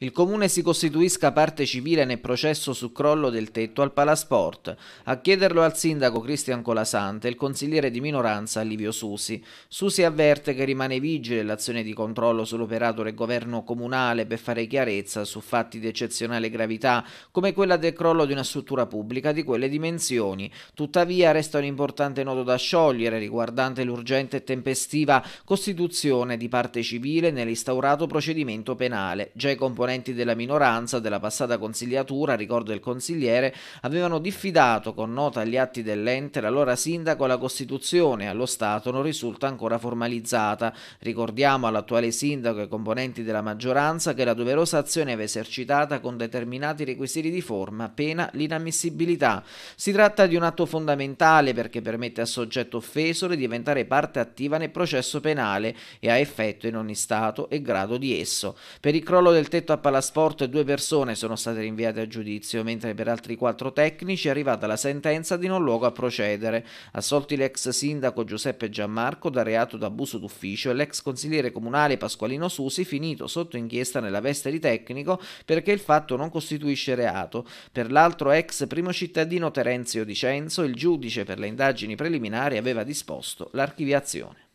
Il comune si costituisca parte civile nel processo su crollo del tetto al Palasport. A chiederlo al sindaco Cristian Colasante il consigliere di minoranza Livio Susi. Susi avverte che rimane vigile l'azione di controllo sull'operato del governo comunale per fare chiarezza su fatti di eccezionale gravità, come quella del crollo di una struttura pubblica di quelle dimensioni. Tuttavia resta un importante nodo da sciogliere riguardante l'urgente e tempestiva costituzione di parte civile nell'instaurato procedimento penale. Già i componenti esponenti della minoranza della passata consigliatura, ricordo il consigliere, avevano diffidato con nota agli atti dell'ente l'allora sindaco la Costituzione, allo Stato non risulta ancora formalizzata. Ricordiamo all'attuale sindaco e componenti della maggioranza che la doverosa azione va esercitata con determinati requisiti di forma, pena l'inammissibilità. Si tratta di un atto fondamentale perché permette al soggetto offeso di diventare parte attiva nel processo penale e ha effetto in ogni stato e grado di esso. Per il crollo del tetto a Palasport due persone sono state rinviate a giudizio, mentre per altri quattro tecnici è arrivata la sentenza di non luogo a procedere. Assolti l'ex sindaco Giuseppe Gianmarco da reato d'abuso d'ufficio e l'ex consigliere comunale Pasqualino Susi finito sotto inchiesta nella veste di tecnico perché il fatto non costituisce reato. Per l'altro ex primo cittadino Terenzio Dicenzo, il giudice per le indagini preliminari aveva disposto l'archiviazione.